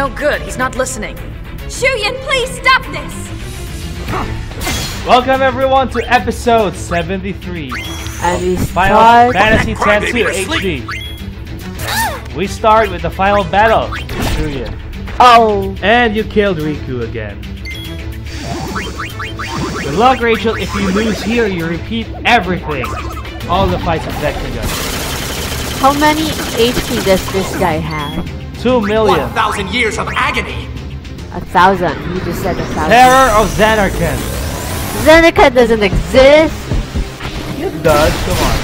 no good. He's not listening. Shuyin, please stop this! Welcome everyone to episode 73 And we Final. Fantasy Crybaby, X sleep. HD. We start with the final battle, Shuya. Oh, And you killed Rikku again. Good luck, Rachel. If you lose here, you repeat everything. All the fights with Vector how many HP does this guy have? Two million. One thousand years of agony. A thousand. You just said a thousand. Terror of Zanarkand. Zeneca doesn't exist. It does. Come on.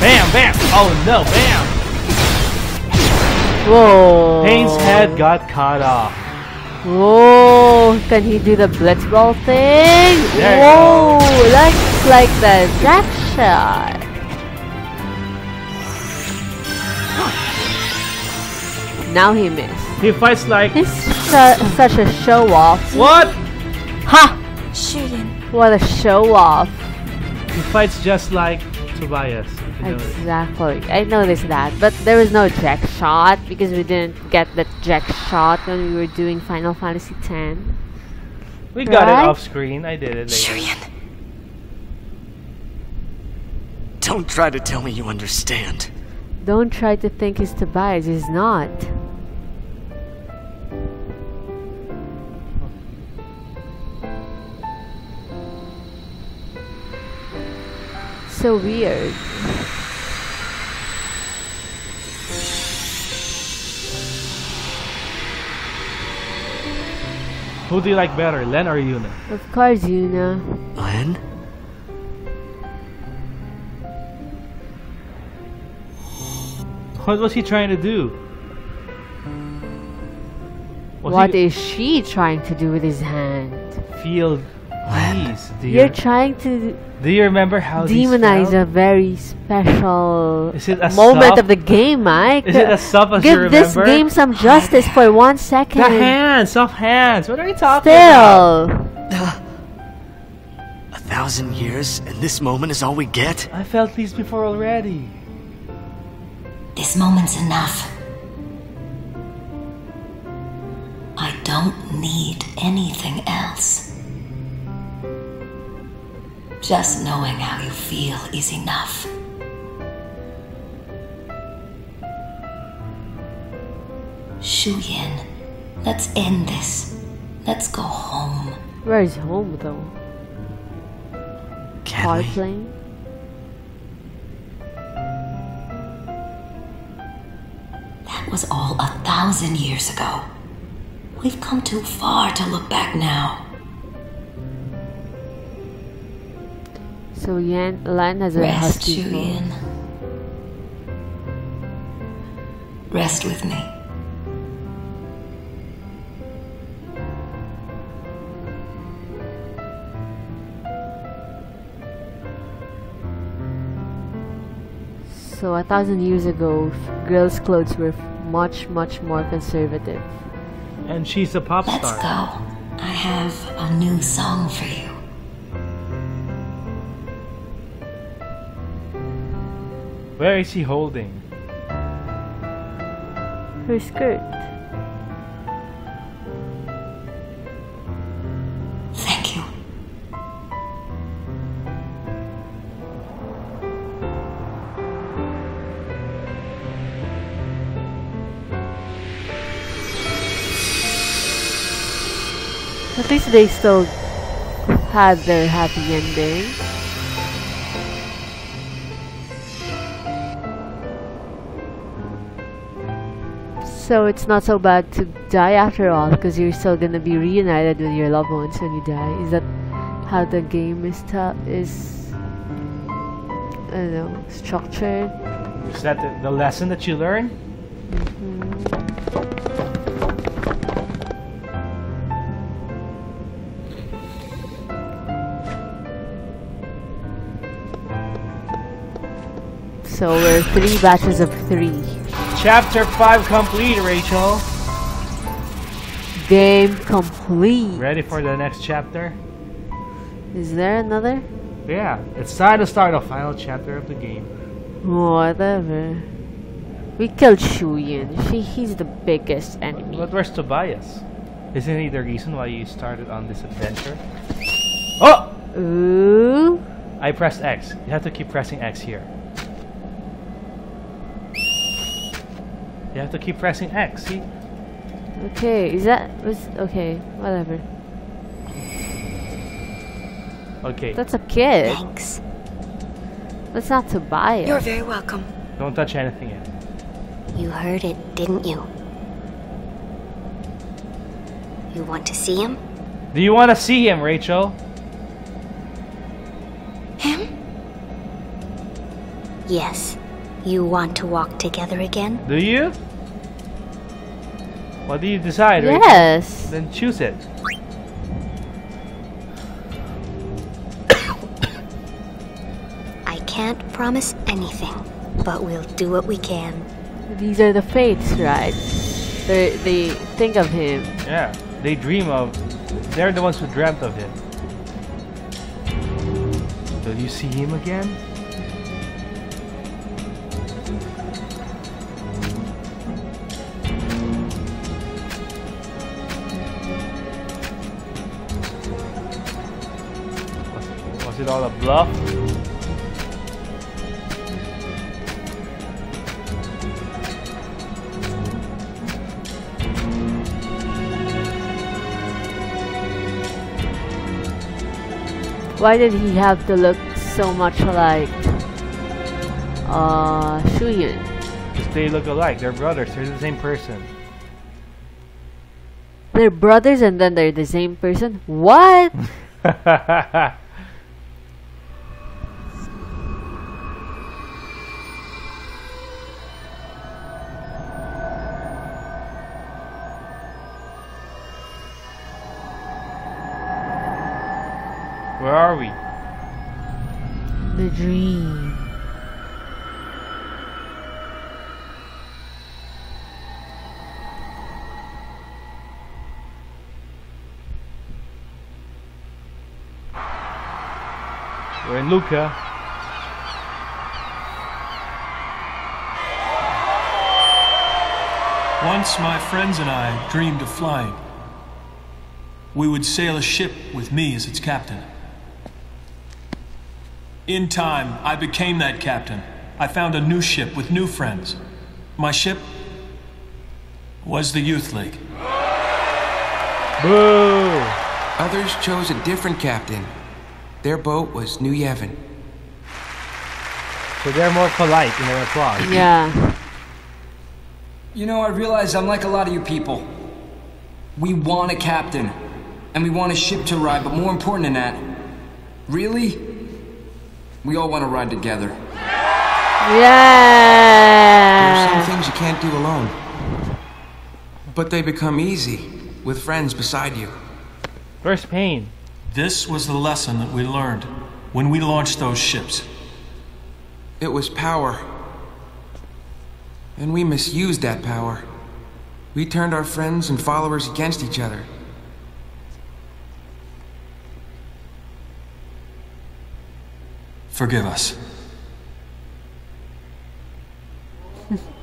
Bam, bam. Oh no, bam. Whoa. Paine's head got cut off. Whoa. Can he do the blitzball thing? There you Whoa. That's like the jack shot. Now he missed. He fights like He's su- such a show off. what? Ha! Shuyin, What a show off. He fights just like Tobias. if know. Exactly. I noticed that. But there was no jack shot because we didn't get the jack shot when we were doing Final Fantasy X. We got it off screen. I did it later. Shuyin. Don't try to tell me you understand. Don't try to think he's Tobias. He's not. So weird. Who do you like better, Lenne or Yuna? Of course, Yuna. Lenne? What was he trying to do? Was What he is she trying to do with his hand? feel please? Do you, You're trying to do you remember how these demonize felt? a very special Is it a moment soft- of the game, Mike. Is it as soft as Give you this game some justice for one second. The hands, soft hands. What are you talking about? Still, uh, A thousand years, and this moment is all we get? I felt these before already. This moment's enough. I don't need anything else. Just knowing how you feel is enough. Shuyin, let's end this. Let's go home. where's home though? Can Car was all a thousand years ago. We've come too far to look back now. Shuyin, Lan has a Rest. Shuyin. Rest with me. So a thousand years ago, girls' clothes were much, much more conservative. And she's a pop Let's star. go. I have a new song for you. Where is he holding? Her skirt. They still had their happy ending. So it's not so bad to die after all, because you're still gonna be reunited with your loved ones when you die. Is that how the game is is I don't know structured? Is that the, the lesson that you learned? Mm-hmm. So we're three batches of three. Chapter 5 complete, Rachel. Game complete. Ready for the next chapter? Is there another? Yeah, it's time to start the final chapter of the game. Whatever. We killed Shuyin. She, he's the biggest enemy. But where's Tobias? Isn't he the reason why you started on this adventure? Oh! Ooh. I pressed X. You have to keep pressing X here. You have to keep pressing X, see? Okay, is that was okay? Whatever. Okay, That's a kid. Thanks. That's not Tobias. You're very welcome. don't touch anything yet. You heard it, didn't you? You want to see him? Do you want to see him, Rachel? Him? Yes. You want to walk together again? Do you? What do you decide, Rachel? yes. Then choose it. I can't promise anything, but we'll do what we can. These are the fates, right? They they think of him. Yeah, they dream of. They're the ones who dreamt of him. Will you see him again? It all a bluff? Why did he have to look so much like uh Shuyin? Because they look alike. They're brothers. They're the same person. They're brothers and then they're the same person? What? dream. We're in Luca. Once my friends and I dreamed of flying. We would sail a ship with me as its captain. In time, I became that captain. I found a new ship with new friends. My ship was the Youth League. Boo! Others chose a different captain. Their boat was New Yevon. So they're more polite in their applause. Yeah. You know, I realize I'm like a lot of you people. We want a captain, and we want a ship to ride, but more important than that, really, we all want to ride together. Yeah. There are some things you can't do alone. But they become easy with friends beside you. Where's Paine? This was the lesson that we learned when we launched those ships. It was power. And we misused that power. We turned our friends and followers against each other. Forgive us.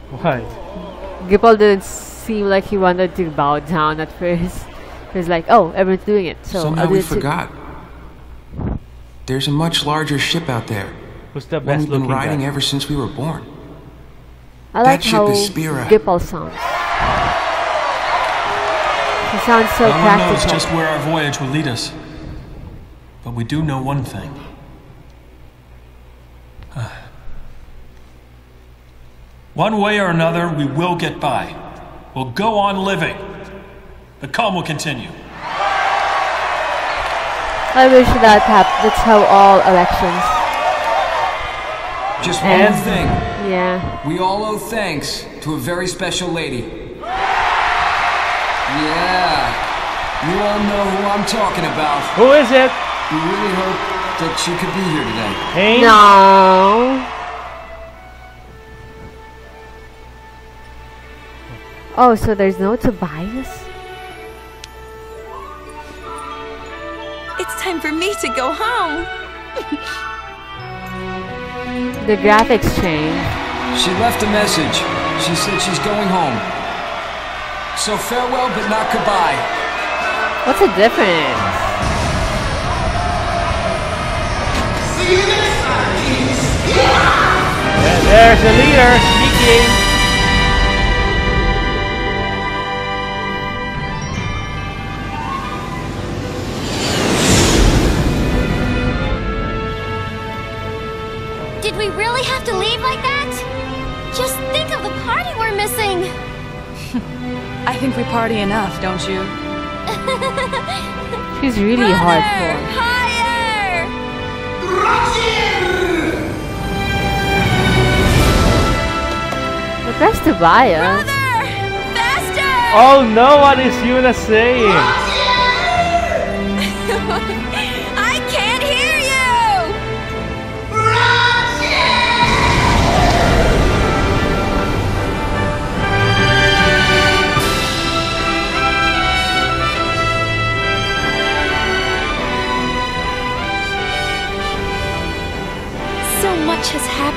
What? Gippal didn't seem like he wanted to bow down at first. He was like, oh, everyone's doing it. So Somehow we forgot. There's a much larger ship out there. Who's the One best we've been riding guy? ever since we were born. I like That ship how is Spira. Gippal sounds. He sounds so no one knows just where our voyage will lead us. But we do know one thing. One way or another, we will get by. We'll go on living. The calm will continue. I wish that happened. That's how all elections. Just one And- thing. Yeah. We all owe thanks to a very special lady. Yeah. You all know who I'm talking about. Who is it? We really hope that she could be here today. Hey. No. Oh, so there's no Tobias? It's time for me to go home. The graphics change. She left a message. She said she's going home. So farewell, but not goodbye. What's the difference? And there's the leader speaking. Party enough, don't you? She's really hardcore. Higher! But that's Tobias. Brother! Faster! Oh no, what is Yuna saying?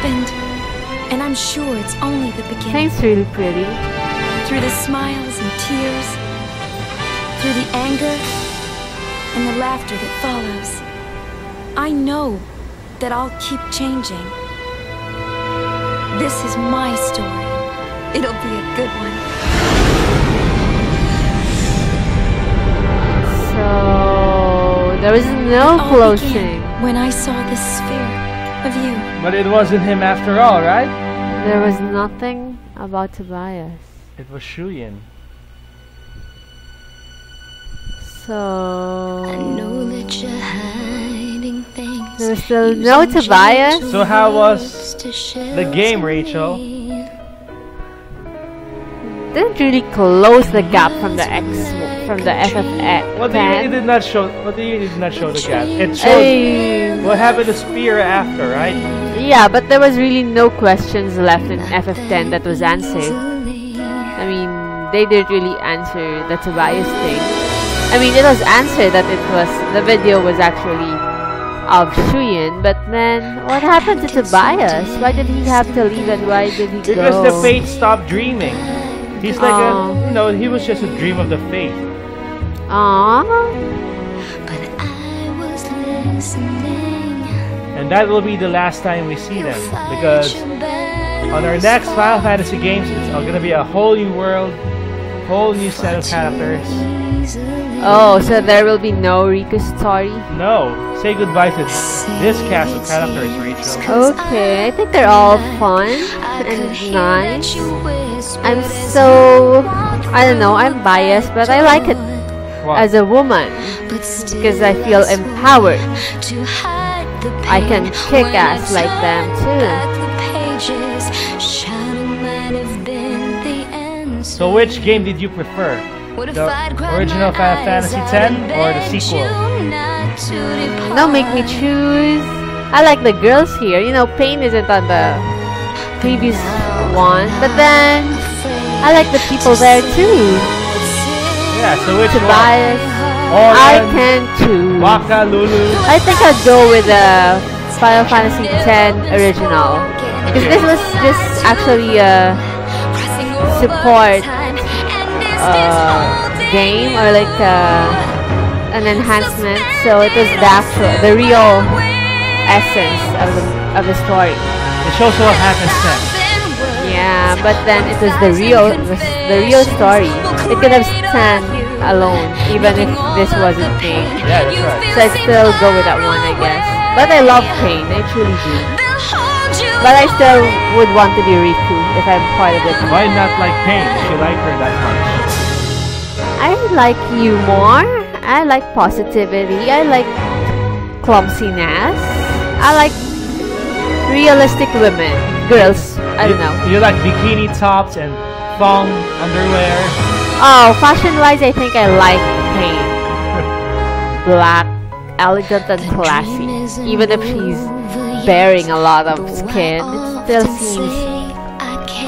Happened. And I'm sure it's only the beginning. Thanks, really pretty. Through the smiles and tears, through the anger and the laughter that follows, I know that I'll keep changing. This is my story. It'll be a good one. So there was no closing. When I saw this sphere of you. But it wasn't him after all, right? There was nothing about Tobias. It was Shuyin. So know that you're hiding things. there was still no Tobias. So how was the game, Rachel? Didn't really close the gap from the X from the FF What do you mean it did not show? What do you mean it did not show the gap? It showed Ay, what happened to Spira after, right? yeah, but there was really no questions left in FF10 that was answered. I mean, they didn't really answer the Tobias thing. I mean, it was answered that it was the video was actually of Shuyin, but then what happened to Tobias? Why did he have to leave and why did he Because go? the Fayth stopped dreaming. He's like Aw. a, you know, he was just a dream of the Fayth. Aww. But I was listening. And that will be the last time we see them. Because on our next Final Fantasy games, it's gonna be a whole new world, whole new set of characters. Oh, so there will be no Rikku story? No, say goodbye to this cast of characters, Rachel. Okay, I think they're all fun and nice. I'm so I don't know, I'm biased, but I like it What? as a woman because I feel empowered. I can kick ass like them too. so which game did you prefer? The original Final Fantasy X or the sequel? Don't make me choose. I like the girls here. You know, Paine isn't on the previous one, but then I like the people there too. Yeah, so which one? Tobias, I Auron, can choose. Wakka, Lulu. I think I'd go with the Final Fantasy X original. Because this was just actually a support uh, game or like uh, an enhancement. So it was the actual, the real essence of the, of the story. It shows what happens next. Yeah, but then it was the real, it the real story. It could have stand alone, even if this wasn't Paine. Yeah, that's right. So I'd still go with that one, I guess. But I love Paine, I truly do. But I still would want to be Rikku if I'm part of it. Why not like Paine if you like her that much? I like you more. I like positivity. I like clumsiness. I like realistic women. Girls. I don't know. You, you like bikini tops and thong underwear. Oh, fashion-wise, I think I like Paine. Black, elegant, and classy. Even if she's bearing a lot of skin, it still seems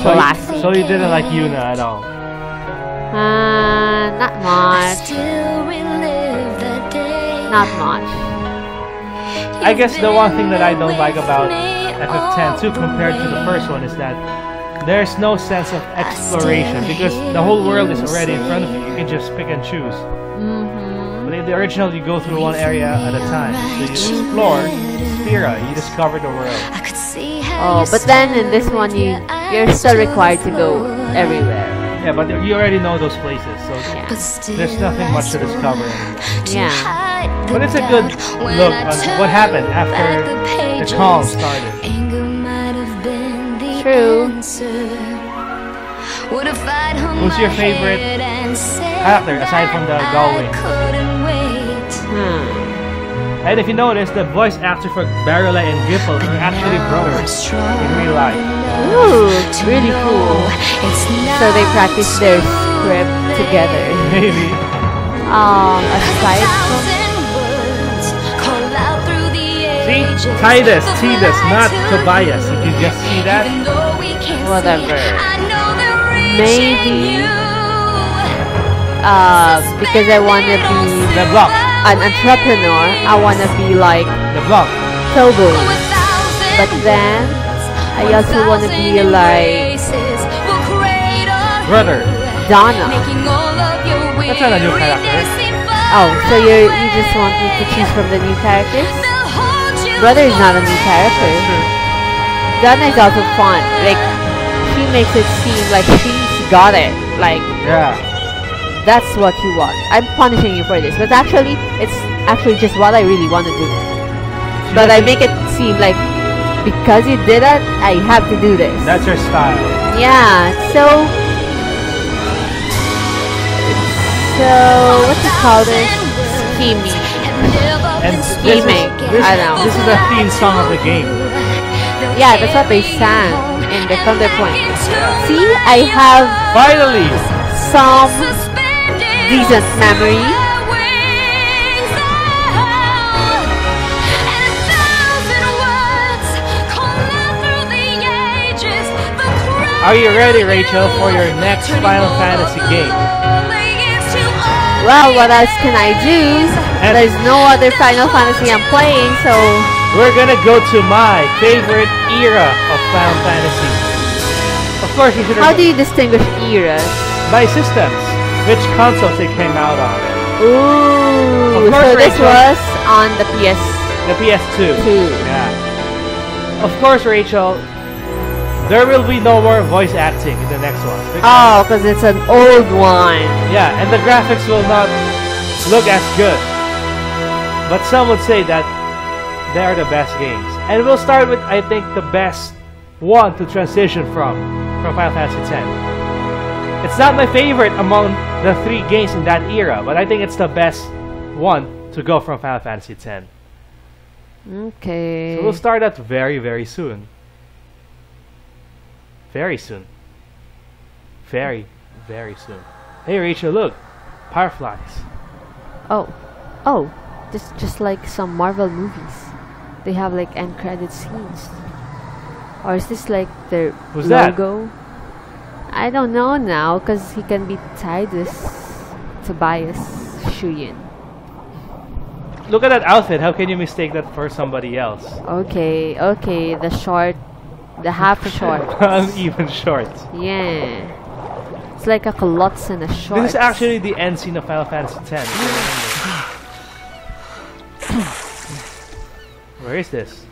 So, classy. so you didn't like Yuna at all. Uh, not much. Not much. I guess the one thing that I don't like about FF10 too compared to the first one is that there's no sense of exploration because the whole world is already in front of you. You can just pick and choose. Mm-hmm. But in the original, you go through one area at a time. So you explore Spira, you discover the world. Oh, but then in this one, you you're still required to go everywhere. Yeah, but you already know those places, so Yeah. there's nothing much to discover. Yeah. But it's a good look on what happened after the calm started. True. Who's your favorite character aside from the Gullwing? Hmm. And if you notice, the voice actor for Baralai and Gippal are actually brothers in real life. Ooh, really cool. So they practice their script together. Maybe. Um, aside from See? Titus, Titus, not Tobias. Did you just see that? whatever, maybe uh, because I wanna be The block. an entrepreneur, I wanna be like The block. Tobo. But then I also wanna be like Brother. Dona. That's not a new character. Oh, so you you just want me to choose from the new characters? Brother is not a new character. Dona is also fun. Like she makes it seem like she's got it. Like Yeah. that's what you want. I'm punishing you for this, but actually it's actually just what I really want to do. But I make it seem like because you did that, I have to do this. That's your style. Yeah, so so what do you call this? Scheming. And Scheming. this, I know. this is the theme song of the game. Yeah, that's what they sang in the Thunder Point. See, I have Finally! some decent memory. Are you ready, Rachel, for your next Final Fantasy game? Well, what else can I do? And- There's no other Final Fantasy I'm playing, so We're gonna go to my favorite era of Final Fantasy. Of course, you should how do you distinguish eras? by systems, which consoles they came out on. Ooh, Of course, so this Rachel. was on the PS2. The PS2. Two. Yeah. Of course, Rachel, there will be no more voice acting in the next one. Because- Oh, because it's an old one. Yeah, and the graphics will not look as good. But some would say that they are the best games. And we'll start with, I think, the best one to transition from, from Final Fantasy X. It's not my favorite among the three games in that era, but I think it's the best one to go from Final Fantasy X. Okay. So we'll start that very, very soon. Very soon. Very, very soon. Hey Rachel, look! Fireflies. Oh, oh, just just like some Marvel movies, they have like end credit scenes. Or is this like their Who's that? logo? I don't know now, cause he can be tied with Tobias Shuyin. Look at that outfit. How can you mistake that for somebody else? Okay, okay, the short, the half short. Uneven shorts. yeah, it's like a culottes and a short. This is actually the end scene of Final Fantasy X. if you remember. Where is this?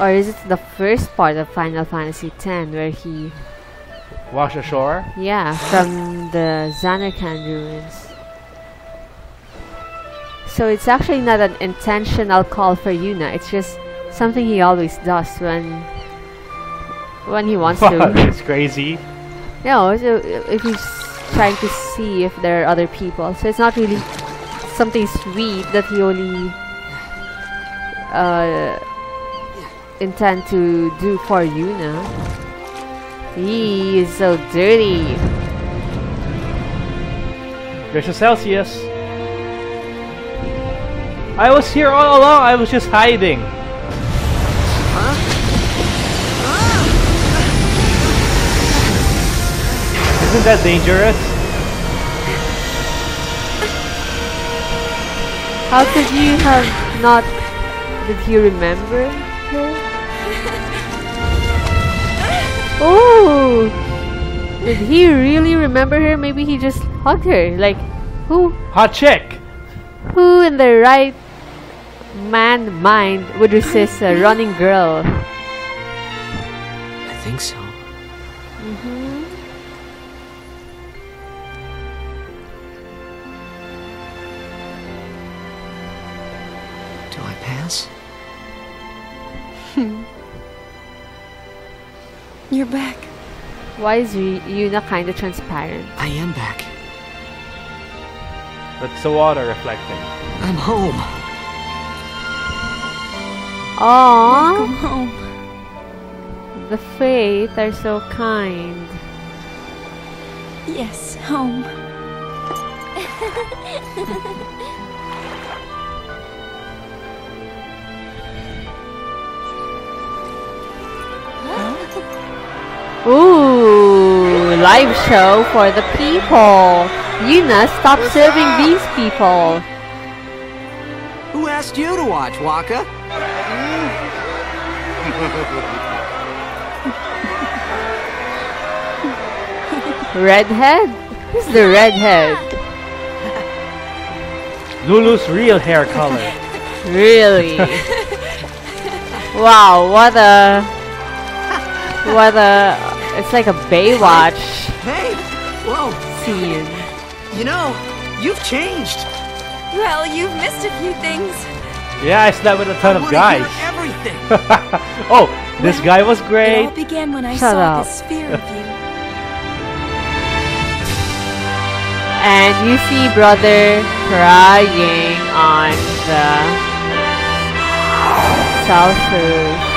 Or is it the first part of Final Fantasy X where he Wash ashore? Yeah, from the Zanarkand ruins. So it's actually not an intentional call for Yuna. It's just something he always does when when he wants to. it's crazy. No, so if he's trying to see if there are other people. So it's not really something sweet that he only uh, intend to do for Yuna. He is so dirty. There's a Celsius. I was here all along. I was just hiding. Isn't that dangerous? How could you have not? Did you remember her? Oh! Did he really remember her? Maybe he just hugged her. Like, who Hot chick! who in their right man mind would resist a running girl? I think so. You're back. Why is Ry- Yuna kinda transparent? I am back. That's the water reflecting. I'm home. Aww, Go home. the Fayth are so kind. Yes, home. live show for the people. Yuna, stop serving these people. Who asked you to watch, Wakka? Redhead? Who's the redhead? Lulu's real hair color. Really? wow, what a what a it's like a Baywatch Hey! Whoa! scene. You know, you've changed. Well, you've missed a few things. Yeah, I slept with a ton I of guys. hear everything. oh, this guy was great. It all great. began when I Shut saw up. this sphere of you. And you see brother crying on the sulfur.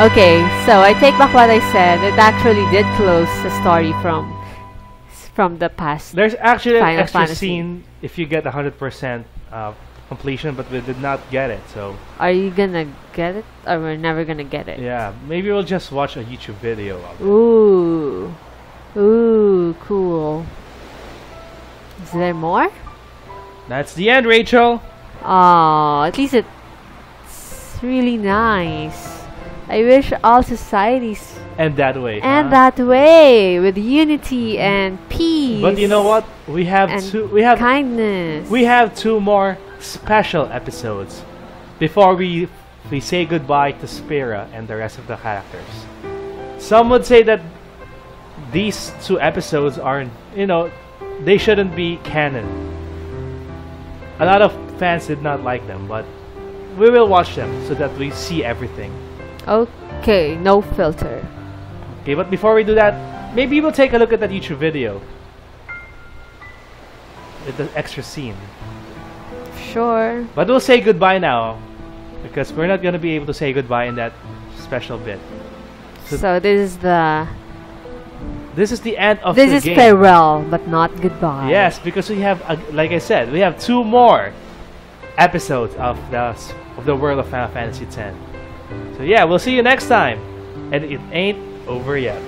Okay, so I take back what I said. It actually did close the story from from the past. There's actually an Final extra Fantasy. scene if you get 100% uh, completion, but we did not get it. So Are you gonna get it, or we're never gonna get it? yeah, maybe we'll just watch a YouTube video of it. Ooh, ooh, cool. Is there more? That's the end, Rachel. Oh, at least it's really nice. I wish all societies And that way. and huh? that way with unity and peace. But you know what? We have two. We have kindness. we have two more special episodes before we we say goodbye to Spira and the rest of the characters. Some would say that these two episodes aren't, you know, they shouldn't be canon. A lot of fans did not like them, but we will watch them so that we see everything. Okay, no filter. Okay, but before we do that, maybe we'll take a look at that YouTube video with the extra scene. Sure. But we'll say goodbye now because we're not gonna be able to say goodbye in that special bit. So- So this is the This is the end of this the is game. farewell, but not goodbye. Yes, because we have, uh, like I said, we have two more episodes of the of the world of Final Fantasy X. So yeah, we'll see you next time, and it ain't over yet.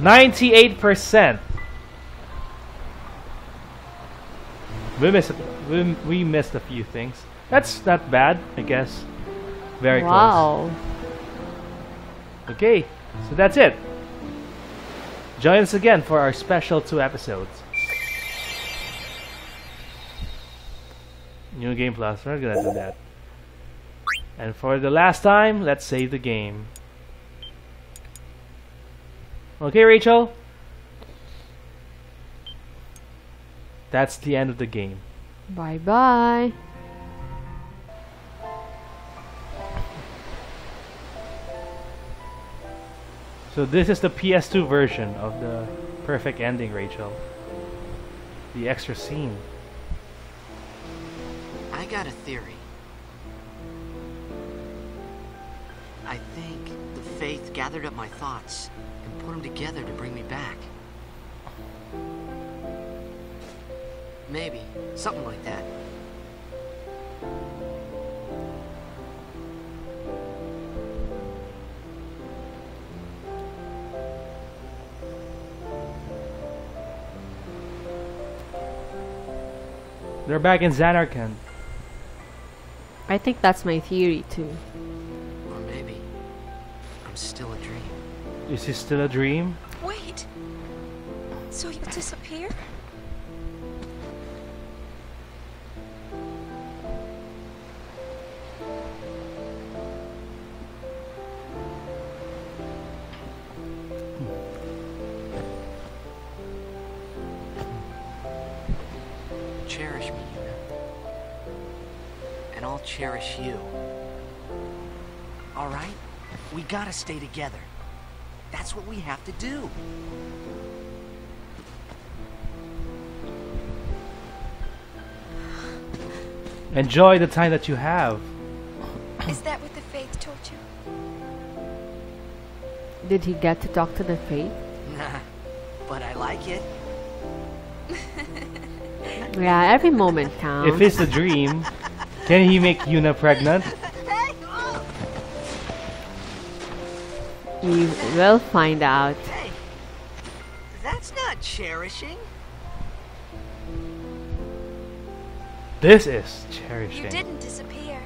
Ninety-eight percent. We missed we, we missed a few things. That's not bad, I guess. Very close. Wow. Okay, so that's it. Join us again for our special two episodes. New Game Plus, we're gonna do that. And for the last time, let's save the game. Okay, Rachel? That's the end of the game. Bye bye. So this is the PS2 version of the perfect ending, Rachel. The extra scene. I got a theory. I think the fayth gathered up my thoughts and put them together to bring me back. Maybe. Something like that. They're back in Zanarkand. I think that's my theory too. Or maybe I'm still a dream. Is this still a dream? Wait. So you disappear? We gotta stay together. That's what we have to do. Enjoy the time that you have. Is that what the fayth told you? Did he get to talk to the Fayth? Nah, but I like it. Yeah, every moment counts. If it's a dream, can he make Yuna pregnant? You will find out. Hey, that's not cherishing. This is cherishing. You cherishing. didn't disappear.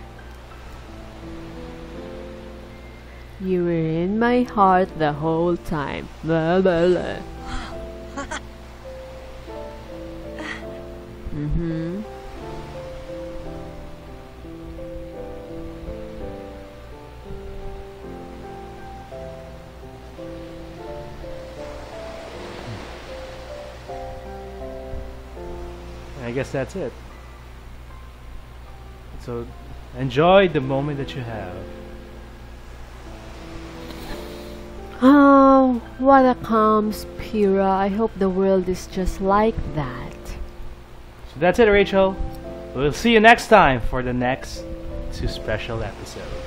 You were in my heart the whole time. Blah, blah, blah. mm-hmm. Guess that's it. So enjoy the moment that you have. Oh, what a calm Spira. I hope the world is just like that. So that's it, Rachel. We'll see you next time for the next two special episodes.